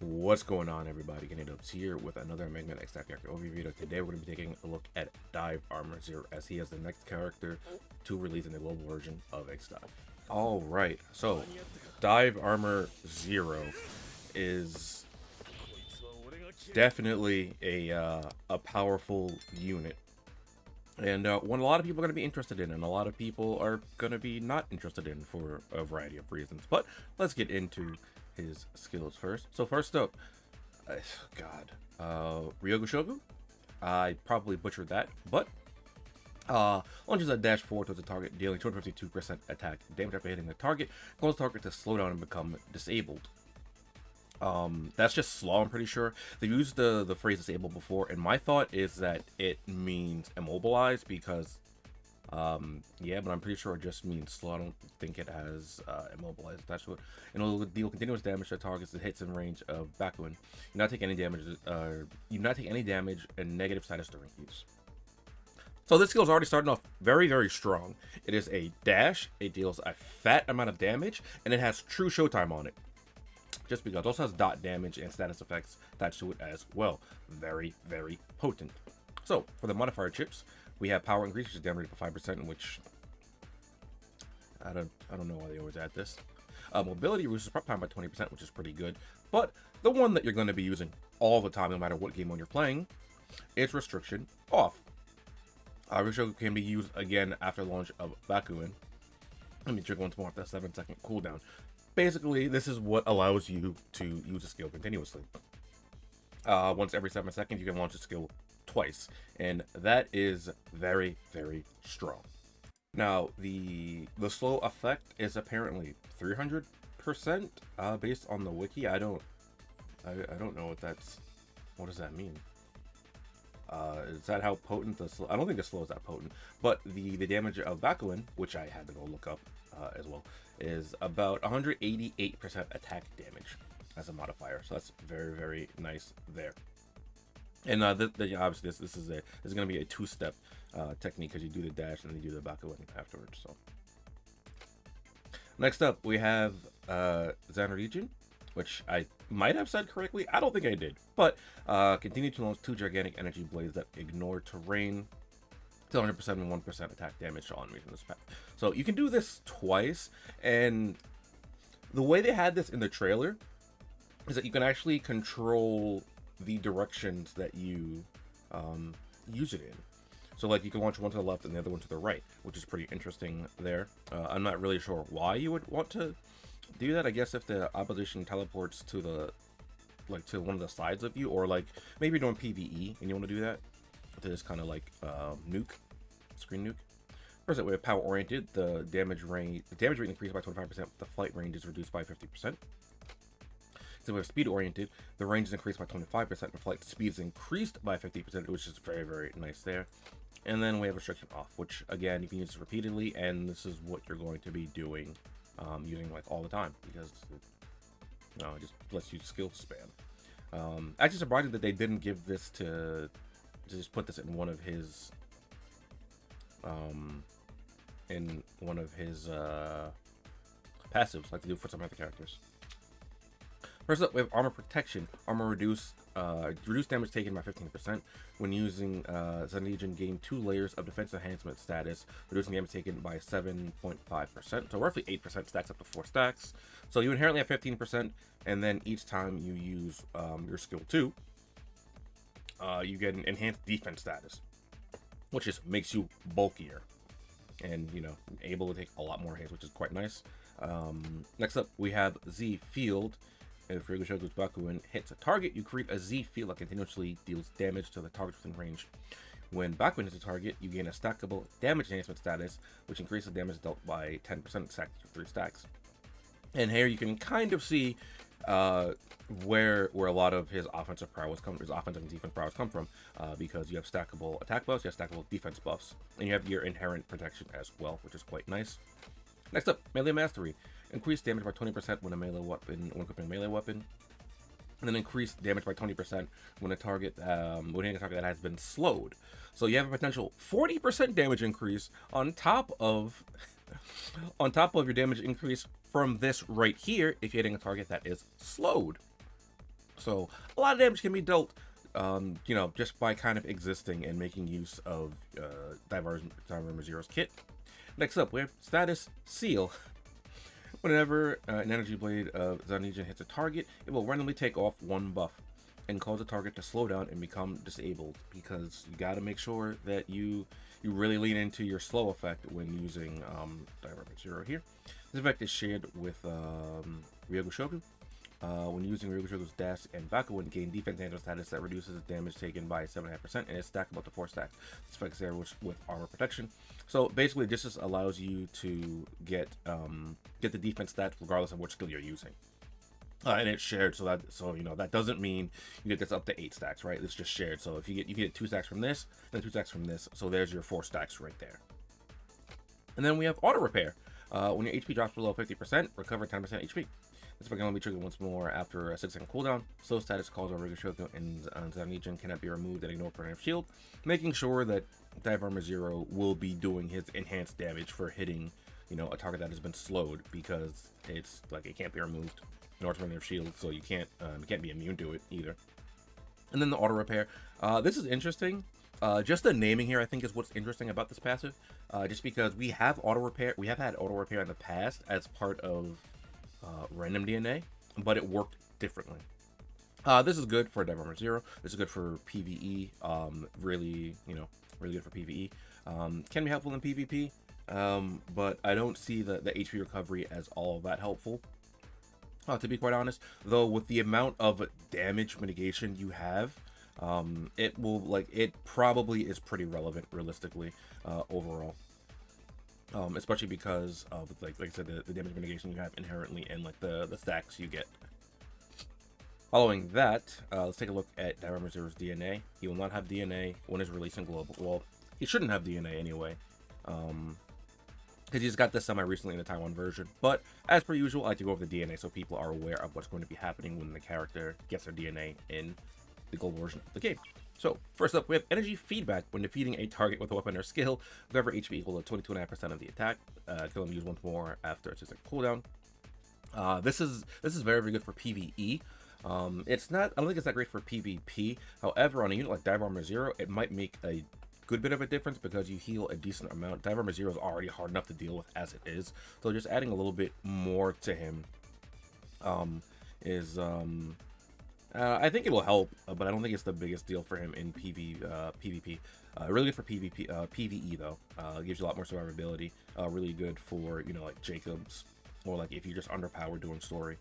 What's going on everybody, Dubs here with another Mega Man X character overview video. Today we're going to be taking a look at Dive Armor Zero as he is the next character to release in the global version of X Dive. Alright, so Dive Armor Zero is definitely a, uh, a powerful unit. And uh, one a lot of people are going to be interested in, and a lot of people are going to be not interested in for a variety of reasons. But let's get into his skills first. So first up, uh, God, uh, Ryoga Shogu. I probably butchered that, but uh, launches a dash forward towards the target, dealing 252% attack damage after hitting the target. Causes the target to slow down and become disabled. Um, that's just slow, I'm pretty sure. They've used the, the phrase disabled before, and my thought is that it means immobilized because um, yeah, but I'm pretty sure it just means slow. I don't think it has uh, immobilized attached to it. And it'll deal continuous damage to targets that hits in range of Bakuen. You not take any damage. Uh, you not take any damage and negative status during use. So this skill is already starting off very, very strong. It is a dash. It deals a fat amount of damage, and it has true showtime on it. Just because it also has dot damage and status effects attached to it as well. Very, very potent. So for the modifier chips, we have power increase, which is damage by 5%, which I don't I don't know why they always add this. Uh, mobility reduces prep time by 20%, which is pretty good. But the one that you're going to be using all the time, no matter what game mode you're playing, is restriction off. Uh, restriction can be used again after launch of Bakuen. Let me trigger once more after that 7 second cooldown. Basically, this is what allows you to use a skill continuously. Uh, once every 7 seconds, you can launch a skill twice, and that is very, very strong. Now, the the slow effect is apparently 300% uh, based on the wiki. I don't, I, I don't know what that's, what does that mean? Uh, is that how potent the slow? I don't think the slow is that potent, but the the damage of Bakuen, which I had to go look up uh, as well, is about 188% attack damage as a modifier. So that's very very nice there. And uh, obviously this this is a this is gonna be a two-step uh, technique because you do the dash and then you do the Bakuen afterwards. So next up we have uh, Region, which I might have said correctly. I don't think I did, but uh, continue to launch two gigantic energy blades that ignore terrain. 100% and 1% attack damage to enemies in this path. So you can do this twice, and the way they had this in the trailer is that you can actually control the directions that you um, use it in. So like you can launch one to the left and the other one to the right, which is pretty interesting there. Uh, I'm not really sure why you would want to do that. I guess if the opposition teleports to the like to one of the sides of you, or like maybe doing PVE and you want to do that to just kind of like uh, nuke, screen nuke. First, we have power oriented. The damage range, the damage rate increased by 25%. The flight range is reduced by 50%. Have speed oriented, the range is increased by 25%, and flight speed is increased by 50%, which is very, very nice there. And then we have restriction off, which again, you can use repeatedly, and this is what you're going to be doing, um, using like all the time, because you know, it just lets you skill spam. Um, actually surprising that they didn't give this to, to just put this in one of his, um, in one of his, uh, passives, like they do for some other characters. First up, we have armor protection. Armor reduce uh, reduce damage taken by 15% when using uh, Zenlegion gain two layers of defense enhancement status, reducing damage taken by 7.5%. So roughly 8% stacks up to 4 stacks. So you inherently have 15%, and then each time you use um, your skill 2, uh, you get an enhanced defense status, which just makes you bulkier and, you know, able to take a lot more hits, which is quite nice. Um, next up, we have Z Field. If Ryoga Shogu's Bakuen hits a target, you create a Z field that continuously deals damage to the target within range. When Bakuen hits a target, you gain a stackable damage enhancement status, which increases damage dealt by 10% stacked to 3 stacks. And here you can kind of see uh, where where a lot of his offensive prowess comes, his offensive and defense prowess come from, uh, because you have stackable attack buffs, you have stackable defense buffs, and you have your inherent protection as well, which is quite nice. Next up, melee mastery. Increase damage by 20% when a melee weapon, when equipping a melee weapon. And then increase damage by 20% when a target, um, when hitting a target that has been slowed. So you have a potential 40% damage increase on top of, on top of your damage increase from this right here if you're hitting a target that is slowed. So a lot of damage can be dealt, um, you know, just by kind of existing and making use of uh, Dive Armor Zero's kit. Next up, we have Status Seal. Whenever uh, an energy blade of Xianyjin hits a target, it will randomly take off one buff and cause the target to slow down and become disabled because you got to make sure that you you really lean into your slow effect when using um, Dive Armor Zero here. This effect is shared with um, Ryokushoku. Uh, when using Ryokushoku's Dash and Bakuen, gain defense angel status that reduces the damage taken by 7.5% and is stackable to 4 stacks. This there with, with armor protection. So basically, this just allows you to get um, get the defense stats regardless of which skill you're using. Uh, and it's shared, so that so you know that doesn't mean you get this up to eight stacks, right? It's just shared. So if you get you get two stacks from this, then two stacks from this. So there's your four stacks right there. And then we have auto repair. Uh, when your HP drops below 50%, recover 10% HP. This can only be triggered once more after a 6 second cooldown. Slow status calls over Ryokushoku and uh, cannot be removed and ignore permanent shield, making sure that Dive Armor Zero will be doing his enhanced damage for hitting, you know, a target that has been slowed because it's like it can't be removed nor permanent shield, so you can't um, can't be immune to it either. And then the auto repair. Uh, this is interesting. Uh, just the naming here, I think, is what's interesting about this passive. Uh, just because we have auto repair, we have had auto repair in the past as part of uh, random DNA, but it worked differently. Uh, this is good for Dive Zero. This is good for PVE. Um, really, you know, really good for PVE. Um, can be helpful in PvP, um, but I don't see the, the HP recovery as all that helpful. Uh, to be quite honest, though, with the amount of damage mitigation you have, um, it will like it probably is pretty relevant realistically uh, overall. Um, especially because of like like I said, the, the damage mitigation you have inherently in like the the stacks you get. Following that, uh, let's take a look at Diver Zero's DNA. He will not have DNA when he's releasing global. Well, he shouldn't have DNA anyway, because um, he's got this semi recently in the Taiwan version. But as per usual, I like to go over the DNA so people are aware of what's going to be happening when the character gets their DNA in the global version of the game. So, first up, we have energy feedback. When defeating a target with a weapon or skill, whoever HP equal to 22.5% of the attack, uh, kill them use once more after it's just a cooldown. Uh, this is this is very, very good for PvE. Um, it's not, I don't think it's that great for PvP. However, on a unit like Dive Armor Zero, it might make a good bit of a difference because you heal a decent amount. Dive Armor Zero is already hard enough to deal with as it is. So just adding a little bit more to him um, is um, uh, I think it will help, uh, but I don't think it's the biggest deal for him in PV, uh, PvP. Uh, really good for PvP, uh, PvE though. Uh, gives you a lot more survivability. really good for you know like Jakobs, or like if you're just underpowered doing story.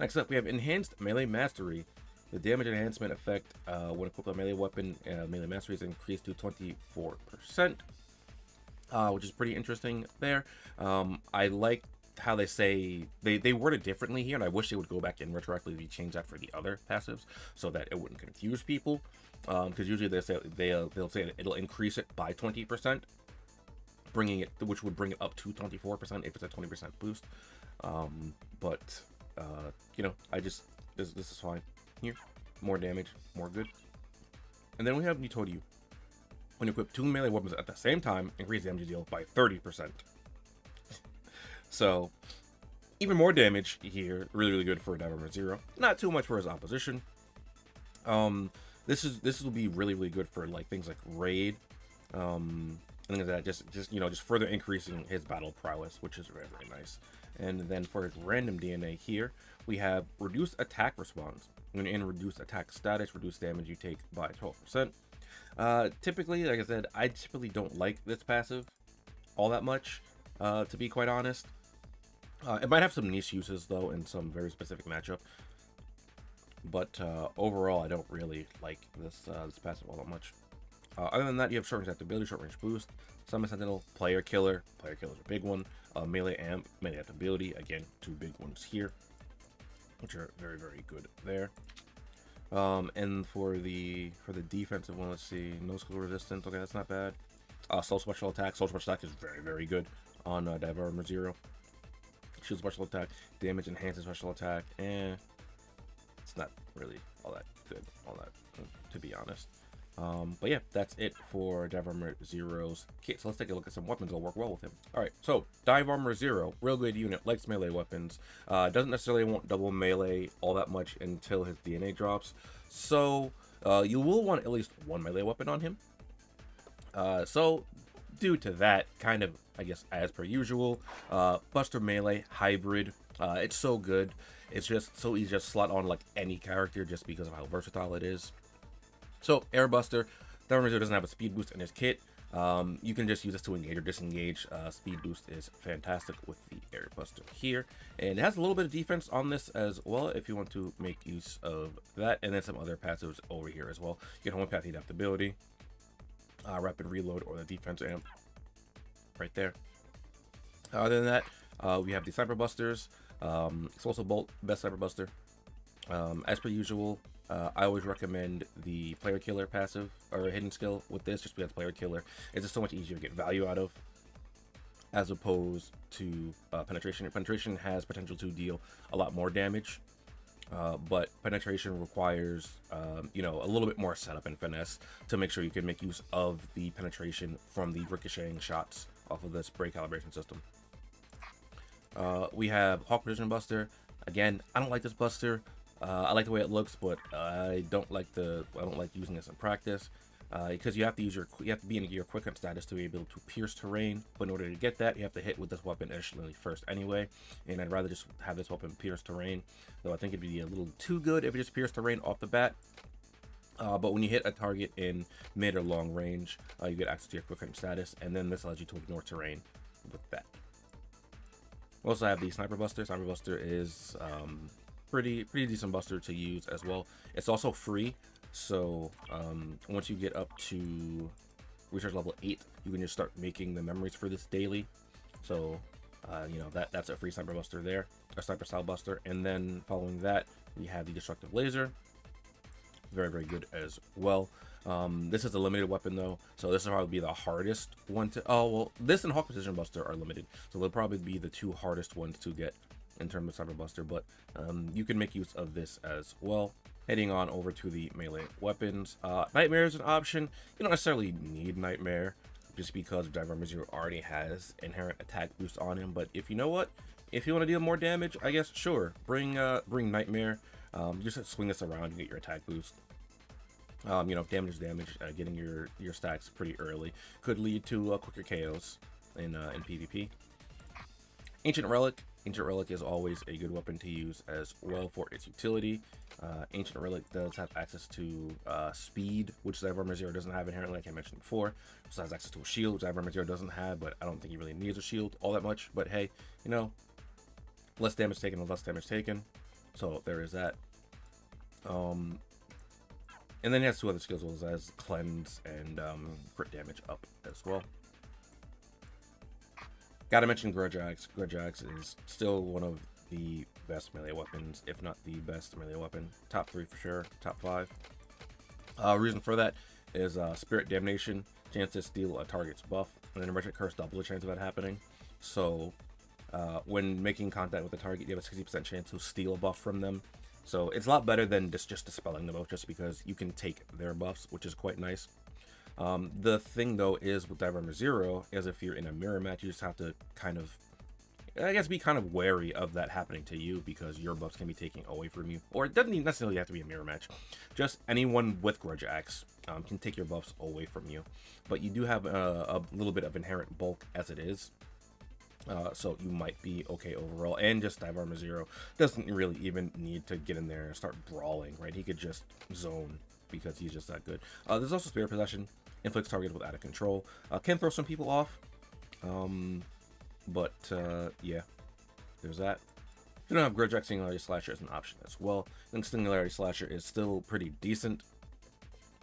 Next up, we have Enhanced Melee Mastery. The damage enhancement effect when equipped with a melee weapon, melee mastery is increased to 24%, which is pretty interesting there. Um, I like how they say they they word it differently here, and I wish they would go back and retroactively change that for the other passives so that it wouldn't confuse people. Because um, usually they say they'll they'll say it'll increase it by 20%, bringing it which would bring it up to 24% if it's a 20% boost. Um, but uh, you know, I just this this is fine here. More damage, more good. And then we have Nitoryu. When you equip two melee weapons at the same time, increase damage deal by 30%. So, even more damage here. Really, really good for a Dive Zero. Not too much for his opposition. Um, this is this will be really, really good for like things like raid. Um, and things like that. Just, just you know, just further increasing his battle prowess, which is very, very nice. And then for his random DNA here, we have reduced attack response. When in reduced attack status, reduce damage you take by 12%. Uh, typically, like I said, I typically don't like this passive all that much, uh, to be quite honest. Uh, it might have some niche uses though in some very specific matchup. But uh, overall, I don't really like this uh, this passive all that much. Uh, other than that, you have short range adaptability, short range boost, summon sentinel, player killer. Player killer is a big one. Uh, melee amp, melee adaptability. Again, two big ones here, which are very very good there. Um, and for the for the defensive one, let's see, no skill resistance. Okay, that's not bad. Uh, soul special attack. Soul special attack is very very good on uh, Dive Armor Zero shield special attack, damage enhances special attack, and it's not really all that good, all that, to be honest. Um, but yeah, that's it for Dive Armor Zero's kit. So let's take a look at some weapons that'll work well with him. All right, so Dive Armor Zero, real good unit, likes melee weapons. Uh, doesn't necessarily want double melee all that much until his DNA drops. So uh, you will want at least one melee weapon on him. Uh, so due to that, kind of, I guess, as per usual, uh, Buster Melee Hybrid, uh, it's so good. It's just so easy to slot on like any character just because of how versatile it is. So Air Buster. Airbuster, Thermometer doesn't have a speed boost in his kit. Um, you can just use this to engage or disengage. Uh, speed boost is fantastic with the Airbuster here. And it has a little bit of defense on this as well if you want to make use of that. And then some other passives over here as well. You get homeopathy adaptability, uh, rapid reload, or the defense amp right there. Other than that, uh, we have the Cyber Busters. Um, Explosive Bolt, best Cyber Buster. Um, as per usual, uh, I always recommend the player killer passive or hidden skill with this, just because player killer is just so much easier to get value out of, as opposed to uh, penetration. Penetration has potential to deal a lot more damage, uh, but penetration requires, um, you know, a little bit more setup and finesse to make sure you can make use of the penetration from the ricocheting shots off of this spray calibration system. Uh, we have Hawk Precision Buster. Again, I don't like this buster. Uh, I like the way it looks, but I don't like the I don't like using this in practice uh, because you have to use your you have to be in your quick hunt status to be able to pierce terrain. But in order to get that, you have to hit with this weapon initially first anyway. And I'd rather just have this weapon pierce terrain, though I think it'd be a little too good if it just pierced terrain off the bat. Uh, but when you hit a target in mid or long range, uh, you get access to your quick hunt status, and then this allows you to ignore terrain with that. We also have the Sniper Buster. Sniper Buster is um, pretty pretty decent buster to use as well. It's also free, so um, once you get up to research level 8, you can just start making the memories for this daily. So, uh, you know, that that's a free Sniper Buster there, a Sniper Style Buster. And then following that, we have the Destructive Laser. Very, very good as well. Um, this is a limited weapon though, so this will probably be the hardest one to. Oh well, this and Hawk Precision Buster are limited, so they'll probably be the two hardest ones to get in terms of Sniper Buster, but um, you can make use of this as well. Heading on over to the melee weapons. Uh, Nightmare is an option. You don't necessarily need Nightmare just because Dive Armor Zero already has inherent attack boost on him, but if you know what, if you want to deal more damage, I guess sure, bring uh, bring Nightmare. Um, just swing this around and get your attack boost. Um, you know, damage is damage. Uh, getting your your stacks pretty early could lead to uh, quicker KOs in uh, in PvP. Ancient Relic. Ancient Relic is always a good weapon to use as well for its utility. Uh, Ancient Relic does have access to uh, speed, which Dive Armor Zero doesn't have inherently, like I mentioned before. Also has access to a shield, which Dive Armor Zero doesn't have, but I don't think he really needs a shield all that much. But hey, you know, less damage taken, less damage taken. So there is that. Um, and then he has two other skills as, as cleanse and um, crit damage up as well. Gotta mention Grudge Axe. Grudge Axe is still one of the best melee weapons, if not the best melee weapon. Top three for sure, top five. Uh, reason for that is uh, Spirit Damnation, chance to steal a target's buff, and then Enrichment Curse double the chance of that happening. So uh, when making contact with the target, you have a 60% chance to steal a buff from them. So it's a lot better than just, just dispelling them both, just because you can take their buffs, which is quite nice. Um, the thing though is with Dive Armor Zero, is if you're in a mirror match, you just have to kind of, I guess, be kind of wary of that happening to you because your buffs can be taken away from you, or it doesn't necessarily have to be a mirror match. Just anyone with Grudge Axe um, can take your buffs away from you, but you do have a, a little bit of inherent bulk as it is. Uh, so you might be okay overall. And just Dive Armor Zero doesn't really even need to get in there and start brawling, right? He could just zone because he's just that good. Uh, there's also Spirit Possession inflicts target with out of control. Uh, can throw some people off. Um, but uh, yeah, there's that. You don't have Grudge Singularity Slasher as an option as well. I think Singularity Slasher is still pretty decent.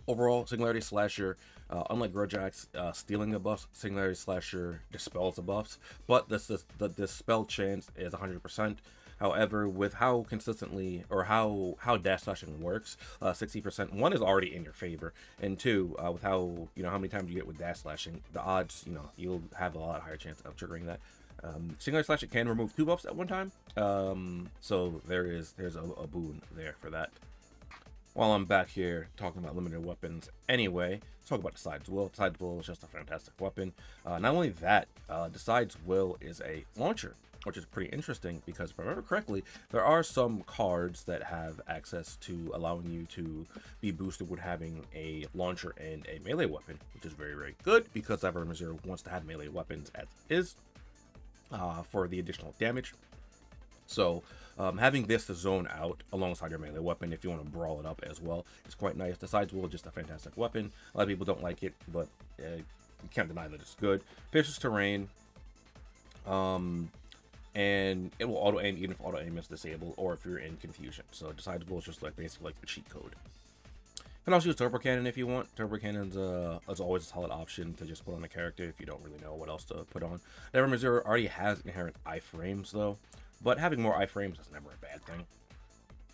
Overall, Singularity Slasher, uh, unlike Axe, uh, stealing the buffs, Singularity Slasher dispels the buffs, but this, this the dispel chance is 100%. However, with how consistently or how how dash slashing works, uh, 60% one is already in your favor, and two, uh, with how you know how many times you get with dash slashing, the odds you know you'll have a lot higher chance of triggering that. Um, singular slash it can remove two buffs at one time, um, so there is there's a, a boon there for that. While I'm back here talking about limited weapons anyway, let's talk about Decide's Will. Decide's Will is just a fantastic weapon. Uh, not only that, uh, Decide's Will is a launcher, which is pretty interesting because if I remember correctly, there are some cards that have access to allowing you to be boosted with having a launcher and a melee weapon, which is very, very good because Dive Zero wants to have melee weapons as is uh, for the additional damage. So um, having this to zone out alongside your melee weapon if you want to brawl it up as well is quite nice. The Decide's Will just a fantastic weapon. A lot of people don't like it, but uh, you can't deny that it's good. Pierces terrain, um, and it will auto aim even if auto aim is disabled or if you're in confusion. So Decide's Will is just like basically like a cheat code. You can also use Turbo Cannon if you want. Turbo Cannon's uh, is always a solid option to just put on a character if you don't really know what else to put on. Nevermind Zero already has inherent iframes though, but having more iframes is never a bad thing.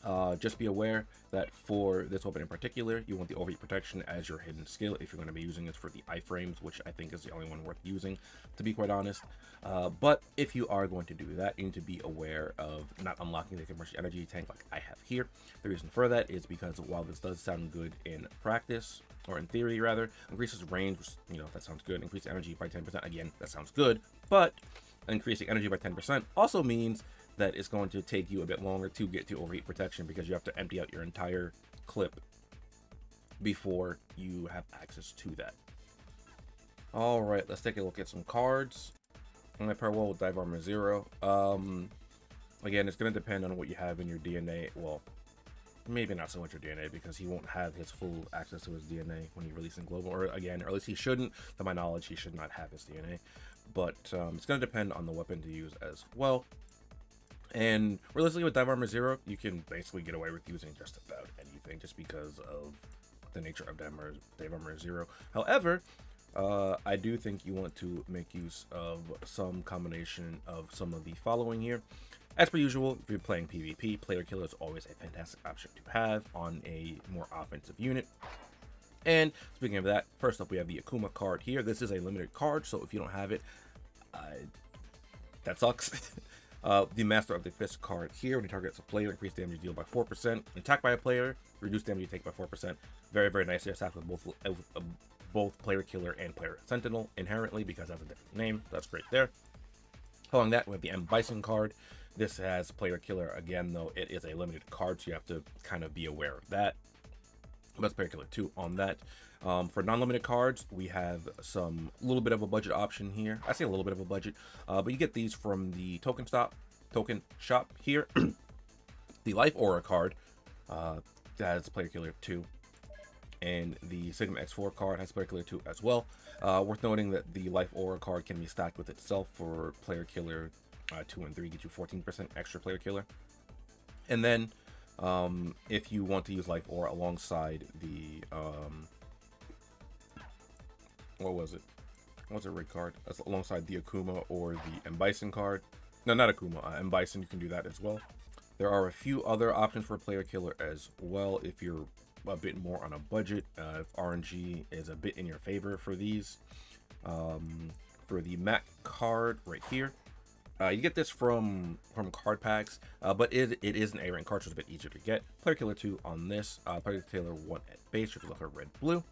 Uh, just be aware that for this weapon in particular, you want the overheat protection as your hidden skill if you're going to be using it for the iframes, which I think is the only one worth using, to be quite honest. Uh, but if you are going to do that, you need to be aware of not unlocking the commercial energy tank like I have here. The reason for that is because while this does sound good in practice, or in theory rather, increases range, you know, that sounds good. Increase energy by 10%, again, that sounds good. But increasing energy by 10% also means that it's going to take you a bit longer to get to overheat protection because you have to empty out your entire clip before you have access to that. All right, let's take a look at some cards. Can I pair parallel with Dive Armor Zero. Um, again, it's going to depend on what you have in your DNA. Well, maybe not so much your DNA because he won't have his full access to his DNA when he releases in global, or again, or at least he shouldn't. To my knowledge, he should not have his DNA. But um, it's going to depend on the weapon to use as well. And realistically, with Dive Armor Zero, you can basically get away with using just about anything just because of the nature of Dive Armor, Dive Armor Zero. However, uh, I do think you want to make use of some combination of some of the following here. As per usual, if you're playing PvP, Player Killer is always a fantastic option to have on a more offensive unit. And speaking of that, first up we have the Akuma card here. This is a limited card, so if you don't have it, uh, that sucks. Uh, the Master of the Fist card here, when you target a player, increase damage deal by 4%. Attack by a player, reduce damage you take by 4%. Very, very nice. Attack with both, uh, both Player Killer and Player Sentinel inherently because that's a different name. That's great there. Following that, we have the M. Bison card. This has Player Killer again, though it is a limited card, so you have to kind of be aware of that. That's Player Killer 2 on that. Um, for non-limited cards, we have some little bit of a budget option here. I say a little bit of a budget, uh, but you get these from the token stop, token shop here. the Life Aura card uh, has Player Killer 2, and the Sigma X4 card has Player Killer 2 as well. Uh, worth noting that the Life Aura card can be stacked with itself for Player Killer uh, 2 and 3, get you 14% extra Player Killer. And then, um, if you want to use Life Aura alongside the um, what was it? What's a red card? That's alongside the Akuma or the M Bison card. No, not Akuma. Uh, M Bison, you can do that as well. There are a few other options for player killer as well if you're a bit more on a budget. Uh, if RNG is a bit in your favor for these. Um, for the Mac card right here, uh, you get this from from card packs, uh, but it, it is an A rank card, so it's a bit easier to get. Player Killer 2 on this, uh, Player Killer 1 at base, can look at red blue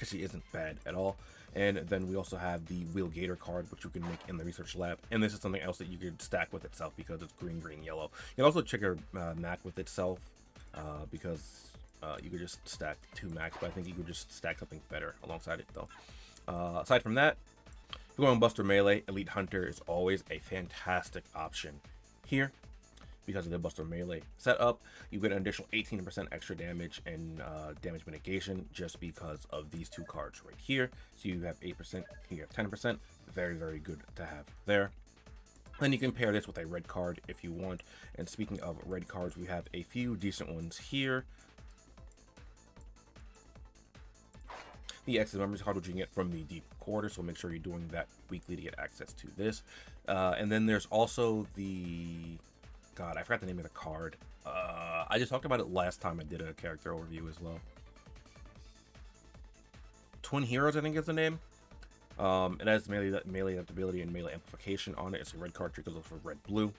actually isn't bad at all. And then we also have the Wheel Gator card, which you can make in the research lab. And this is something else that you could stack with itself because it's green, green, yellow. You can also trigger uh, Mac with itself uh, because uh, you could just stack two Macs, but I think you could just stack something better alongside it though. Aside from that, going Buster Melee, Elite Hunter is always a fantastic option here because of the Buster Melee setup. You get an additional 18% extra damage and uh, damage mitigation just because of these two cards right here. So you have 8%, you have 10%. Very, very good to have there. Then you can pair this with a red card if you want. And speaking of red cards, we have a few decent ones here. The Access Members card, which you can get from the Deep Quarter, so make sure you're doing that weekly to get access to this. Uh, and then there's also the God, I forgot the name of the card. Uh, I just talked about it last time I did a character overview as well. Twin Heroes, I think is the name. Um, it has melee, melee adaptability and melee amplification on it. It's a red card triggers for red blue,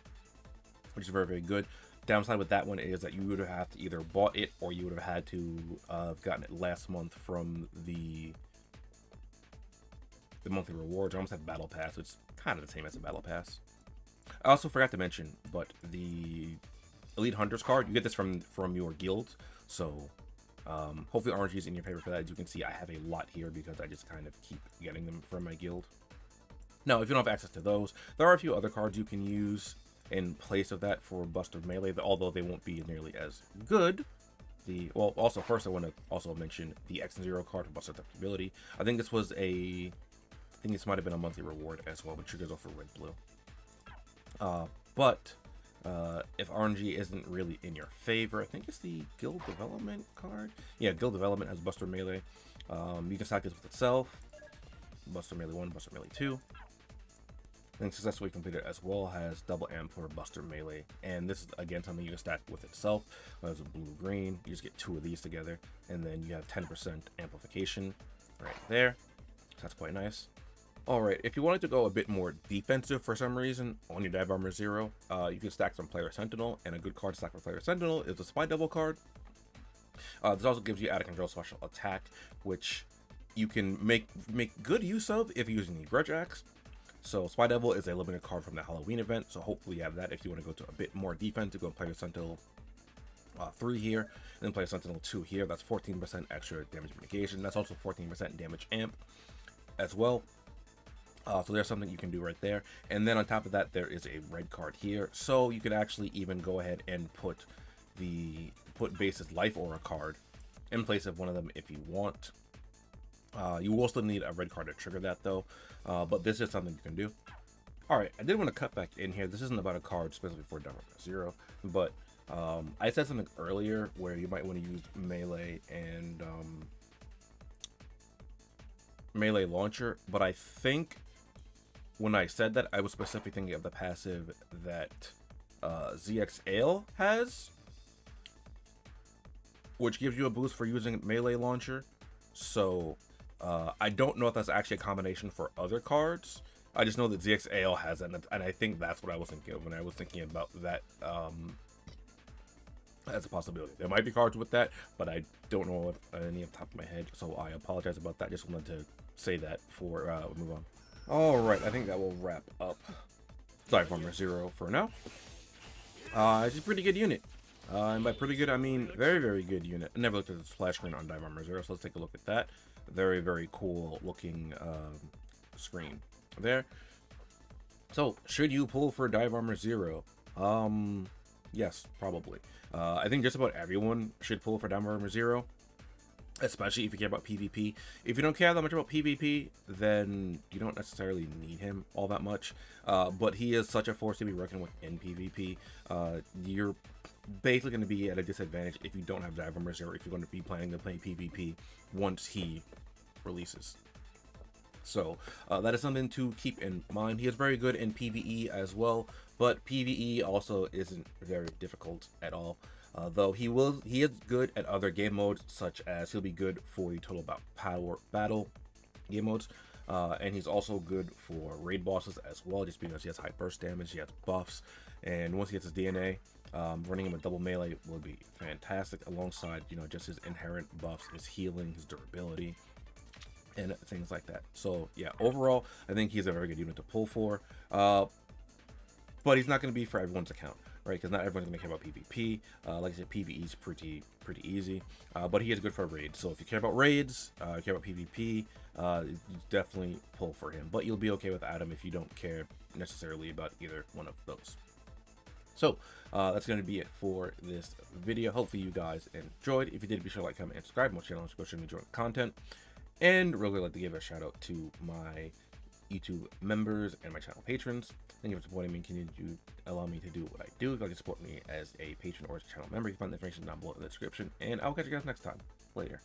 which is very, very good. Downside with that one is that you would have to either bought it or you would have had to uh, have gotten it last month from the the monthly rewards. I almost have battle pass. It's kind of the same as a battle pass. I also forgot to mention, but the elite hunters card you get this from from your guild. So um, hopefully RNG is in your favor for that. As you can see, I have a lot here because I just kind of keep getting them from my guild. Now, if you don't have access to those, there are a few other cards you can use in place of that for Buster Melee, although they won't be nearly as good. The Well, also, first I want to also mention the X and Zero card for Buster Adaptability. I think this was a... I think this might have been a monthly reward as well, which triggers off for Red Blue. Uh, but uh, if RNG isn't really in your favor, I think it's the Guild Development card. Yeah, Guild Development has Buster Melee. Um, you can stack this with itself. Buster Melee 1, Buster Melee 2 and successfully completed as well has double amp for Buster Melee. And this is again something you can stack with itself. As a blue green, you just get two of these together, and then you have 10% amplification right there. That's quite nice. Alright, if you wanted to go a bit more defensive for some reason on your Dive Armor Zero, uh, you can stack some Player Sentinel, and a good card to stack for Player Sentinel is the Spy Devil card. Uh, this also gives you out of control special attack, which you can make make good use of if you're using the Grudge Axe, so Spy Devil is a limited card from the Halloween event, so hopefully you have that if you want to go to a bit more defense, to go and play Sentinel uh, 3 here, and then play Sentinel 2 here. That's 14% extra damage mitigation. That's also 14% damage amp as well. Uh, so there's something you can do right there. And then on top of that, there is a red card here. So you can actually even go ahead and put the put base's life aura card in place of one of them if you want. Uh, you will still need a red card to trigger that though, uh, but this is something you can do. Alright, I did want to cut back in here. This isn't about a card specifically for Dark Zero, but um, I said something earlier where you might want to use Melee and um, Melee Launcher, but I think when I said that, I was specifically thinking of the passive that uh, ZX Ale has, which gives you a boost for using Melee Launcher. So uh, I don't know if that's actually a combination for other cards. I just know that ZXAL has it, and I think that's what I was thinking of when I was thinking about that um, as a possibility. There might be cards with that, but I don't know any off the top of my head, so I apologize about that. Just wanted to say that before uh, we move on. All right, I think that will wrap up Dive Armor Zero for now. Uh, it's a pretty good unit. Uh, and by pretty good, I mean very, very good unit. I never looked at the splash screen on Dive Armor Zero, so let's take a look at that very, very cool looking um, screen there. So, should you pull for Dive Armor Zero? Um, yes, probably. Uh, I think just about everyone should pull for Dive Armor Zero, especially if you care about PvP. If you don't care that much about PvP, then you don't necessarily need him all that much. Uh, but he is such a force to be reckoned with in PvP. Uh, you're basically going to be at a disadvantage if you don't have Dive Armor Zero, if you're going to be planning to play PvP once he releases. So uh, that is something to keep in mind. He is very good in PvE as well, but PvE also isn't very difficult at all. Uh, though he will, he is good at other game modes, such as he'll be good for the total about power battle game modes, uh, and he's also good for raid bosses as well, just because he has high burst damage, he has buffs, and once he gets his DNA, um, running him a double melee will be fantastic, alongside you know just his inherent buffs, his healing, his durability, and things like that. So yeah, overall, I think he's a very good unit to pull for. Uh, but he's not going to be for everyone's account, right? Because not everyone's going to care about PvP. Uh, like I said, PvE is pretty pretty easy, uh, but he is good for raids. So if you care about raids, uh, care about PvP, uh, definitely pull for him. But you'll be okay with Adam if you don't care necessarily about either one of those. So uh, that's going to be it for this video. Hopefully you guys enjoyed. If you did, be sure to like, comment, and subscribe. More channels, go show enjoy content. And really like to give a shout out to my YouTube members and my channel patrons. Thank you for supporting me continue to allow me to do what I do. If you'd like to support me as a patron or as a channel member, you can find the information down below in the description. And I'll catch you guys next time. Later.